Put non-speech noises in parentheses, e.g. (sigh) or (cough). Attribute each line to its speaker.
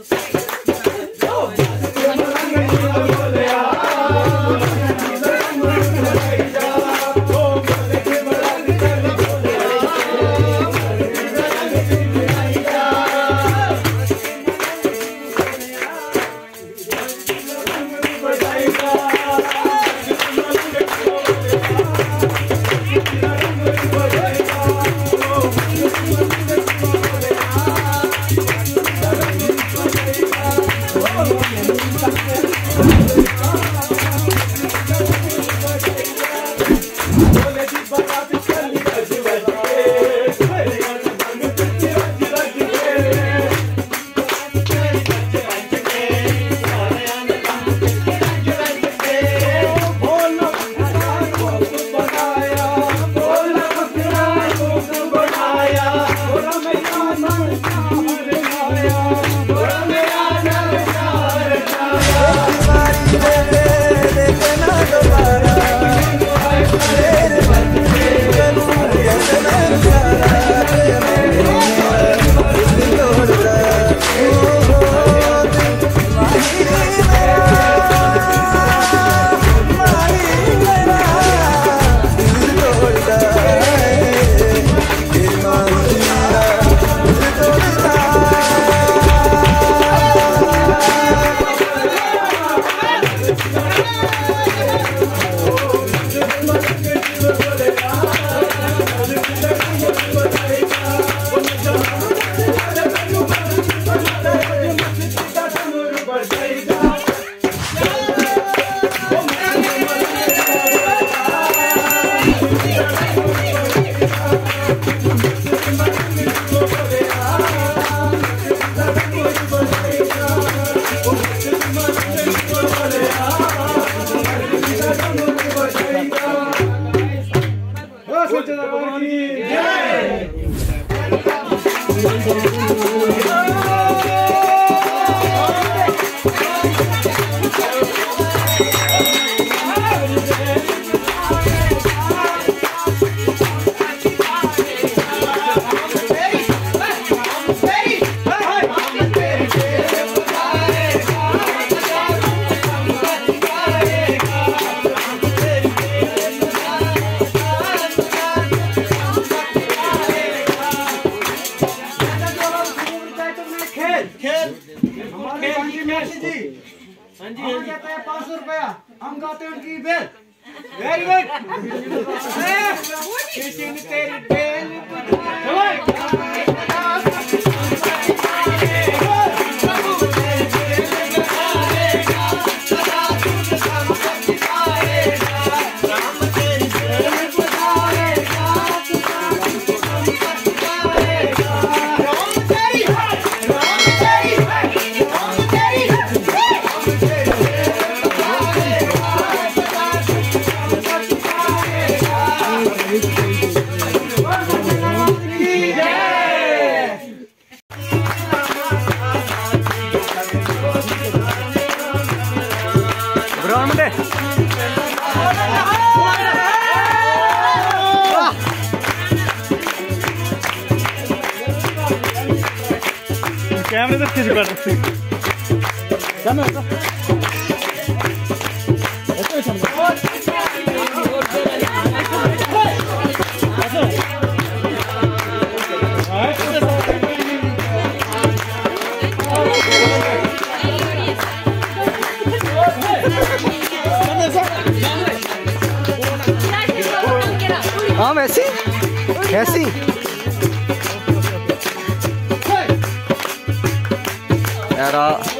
Speaker 1: I'll just Jai! कहते हैं पाँच सौ रुपया। हम गाते हैं उनकी बेल। वेरी (laughs) गुड तेरी बेल सामने से किसी कर सकते जाना ऐसा
Speaker 2: ऐसा ही सामने हाँ वैसी ऐसी यार